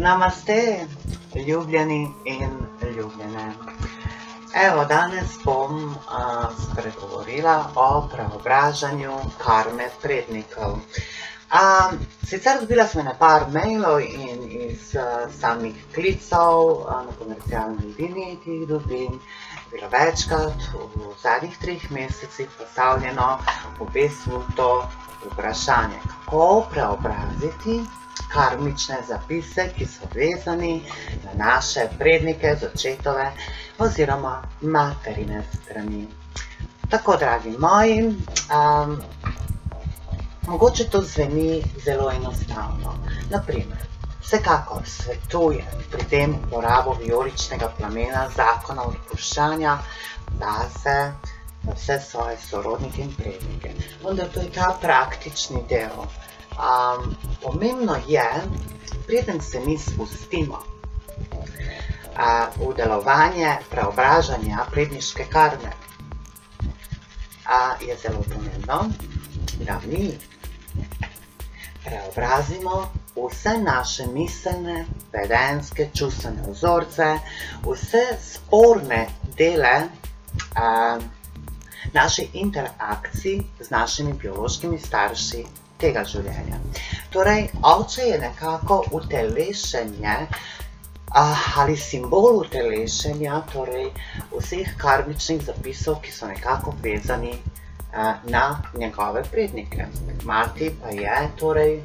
Namaste, ljubljeni in ljubljene. Evo, danes bom uh, spregovorila o preobražanju karme prednikov. Um, sicer dobila sem ene par mailov in iz uh, samih klicov uh, na komercialni liniji, ki jih dobim, bilo večkrat v zadnjih treh mesecih postavljeno v bistvu to vprašanje, kako preobraziti karmične zapise, ki so vezani na naše prednike, začetove oziroma materine strani. Tako, dragi moji, um, mogoče to zveni zelo enostavno. Naprimer, vsekakor svetujem pri tem uporabo vijoličnega plamena zakona odpuščanja zase, za vse svoje sorodnike in prednike. Vendar to je ta praktični del. Um, pomembno je, preden se mi spustimo uh, v delovanje preobražanja predniške karme, uh, je zelo pomembno, da mi preobrazimo vse naše miselne, vedenske, čustvene vzorce, vse sporne dele uh, naših interakcij z našimi biološkimi starši tega življenja. Torej, oče je nekako utelešenje ali simbol utelešenja torej vseh karmičnih zapisov, ki so nekako vezani na njegove prednike. Mati pa je torej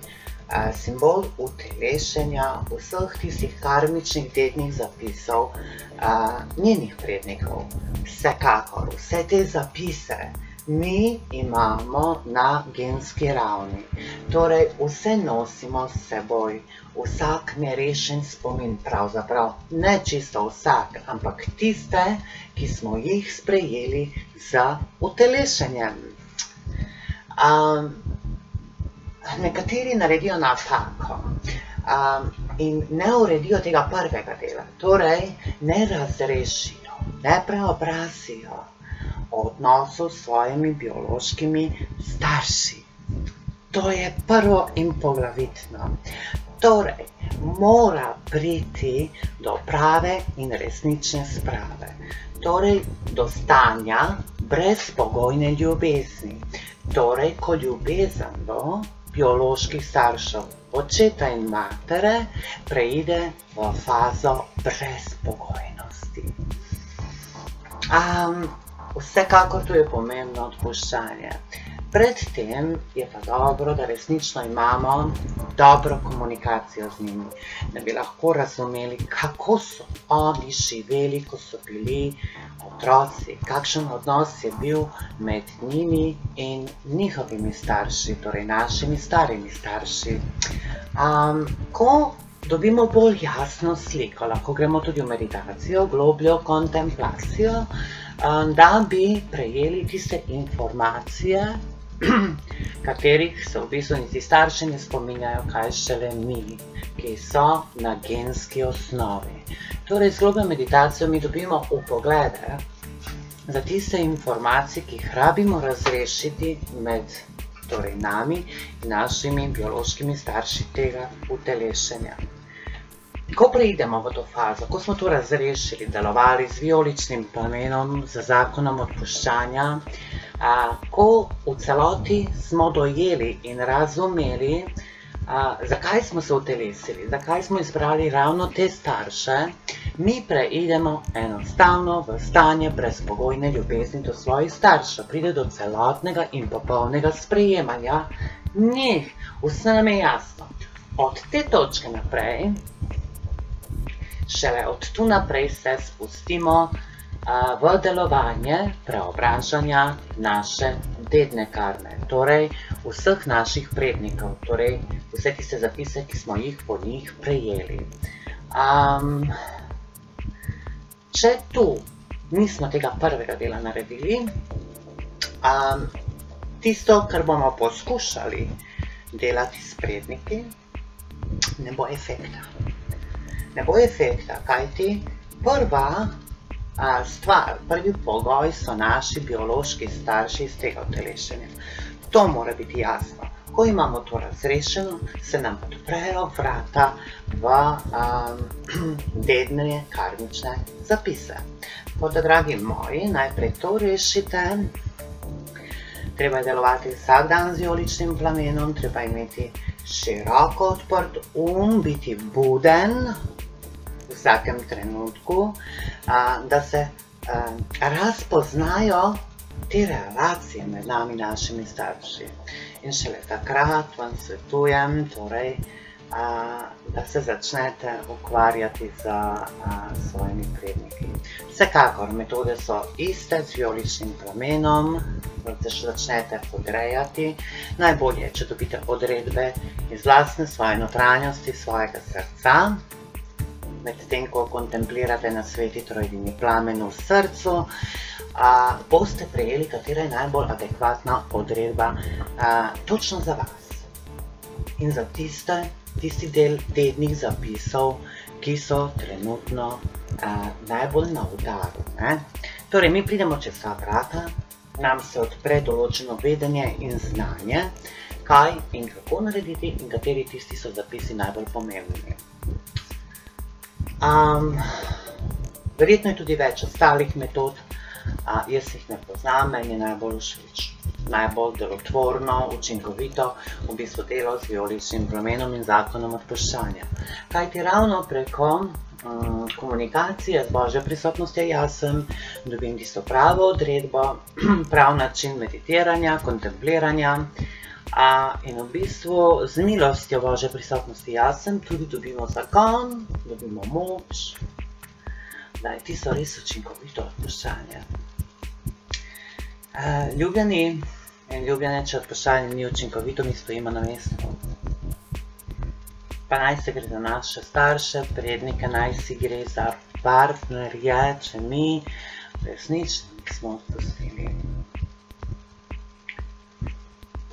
simbol utelešenja vseh tistih karmičnih dednih zapisov njenih prednikov. Vsekakor, vse te zapise, mi imamo na genski ravni. Torej, vse nosimo s seboj, vsak nerešen spomin, pravzaprav ne čisto vsak, ampak tiste, ki smo jih sprejeli za utelešenjem. Um, nekateri naredijo napako um, in ne uredijo tega prvega dela, torej ne razrešijo, ne preobrazijo odnosu s svojimi biološkimi starši. To je prvo in poglavitno. Torej, mora priti do prave in resnične sprave. Torej, do stanja brezpogojne ljubezni. Torej, ko ljubezen do bioloških staršev, očeta in matere, preide v fazo brezpogojnosti. Um, Vsekakor tu je pomembno odpuščanje. Predtem je pa dobro, da resnično imamo dobro komunikacijo z njimi, da bi lahko razumeli, kako so oni živeli, ko so bili otroci, kakšen odnos je bil med njimi in njihovimi starši, torej našimi starimi starši. Um, ko dobimo bolj jasno sliko, lahko gremo tudi v meditacijo, globljo kontemplacijo, da bi prejeli tiste informacije, katerih se v bistvu niti starši ne spominjajo, kaj šele mi, ki so na genski osnovi. Torej, z globe meditacijo mi dobimo upoglede za tiste informacije, ki jih rabimo razrešiti med torej, nami in našimi biološkimi starši tega utelešenja. Ko preidemo v to fazo, ko smo to razrešili, delovali z vijoličnim plamenom, z zakonom odpuščanja, a, ko v celoti smo dojeli in razumeli, a, zakaj smo se utelesili, zakaj smo izbrali ravno te starše, mi preidemo enostavno v stanje brezpogojne ljubezni do svojih staršev. Pride do celotnega in popolnega sprejemanja njih. Vse nam je jasno. Od te točke naprej šele od tu naprej se spustimo v delovanje preobražanja naše dedne karme, torej vseh naših prednikov, torej vse tiste zapise, ki smo jih po njih prejeli. Um, če tu nismo tega prvega dela naredili, um, tisto, kar bomo poskušali delati s predniki, ne bo efekta ne bo efekta, kajti prva a, stvar, prvi pogoj so naši biološki starši iz tega utelešenja. To mora biti jasno. Ko imamo to razrešeno, se nam odprejo vrata v um, dedne karmične zapise. Tako da, dragi moji, najprej to rešite. Treba je delovati vsak dan z vijoličnim plamenom, treba imeti široko odprt um, biti buden vsakem trenutku, da se razpoznajo te relacije med nami in našimi starši. In šele takrat vam svetujem, torej, da se začnete ukvarjati z svojimi predniki. Vsekakor, metode so iste z vijoličnim plamenom, da se začnete podrejati. Najbolje, če dobite odredbe iz vlastne svoje notranjosti, svojega srca, medtem ko kontemplirate na sveti trojdini plamen v srcu, boste prejeli, katera je najbolj adekvatna odredba točno za vas. In za tiste, tisti del tednih zapisov, ki so trenutno najbolj na udaru. Torej, mi pridemo čez ta vrata, nam se odpre določeno vedenje in znanje, kaj in kako narediti in kateri tisti so zapisi najbolj pomembni. Um, verjetno je tudi več ostalih metod, a, jaz jih ne poznam, meni je najbolj všeč. Najbolj delotvorno, učinkovito, v bistvu delo z vijoličnim promenom in zakonom odpuščanja. Kaj ti ravno preko um, komunikacije z božjo prisotnostjo jaz sem, dobim tisto pravo odredbo, prav način meditiranja, kontempliranja, A, in v bistvu z milostjo Božje prisotnosti jaz sem, tudi dobimo zakon, dobimo moč, da je tisto res učinkovito odpuščanje. E, ljubljeni in ljubljene, če odpuščanje ni učinkovito, mi stojimo na mestu. Pa naj se gre za naše starše, prednike, naj si gre za partnerje, če mi resnično nismo odpustili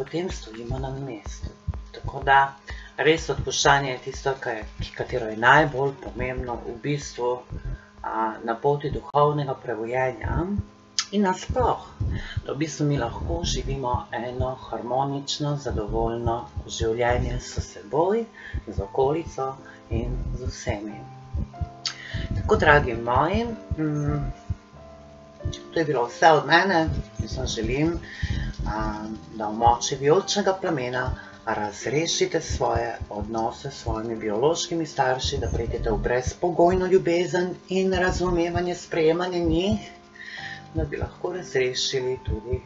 potem stojimo na mestu. Tako da res odpuščanje je tisto, katero je najbolj pomembno v bistvu na poti duhovnega prevojenja in nasploh, da v bistvu mi lahko živimo eno harmonično, zadovoljno življenje s seboj, z okolico in z vsemi. Tako, dragi moji, mm, to je bilo vse od mene, jaz vam želim, da v moči vijoličnega plamena razrešite svoje odnose s svojimi biološkimi starši, da pridete v brezpogojno ljubezen in razumevanje, sprejemanje njih, da bi lahko razrešili tudi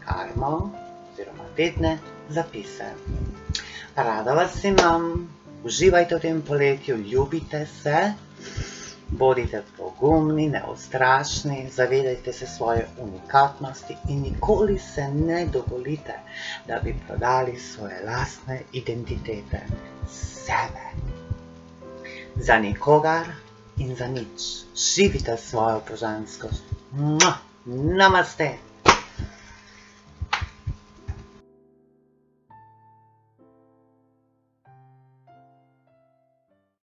karmo oziroma tedne zapise. Rada vas imam, uživajte v tem poletju, ljubite se, Bodite pogumni, neustrašni, zavedajte se svoje unikatnosti in nikoli se ne dovolite, da bi prodali svoje lastne identitete, sebe. Za nikogar in za nič. Živite svojo božanskost. Namaste.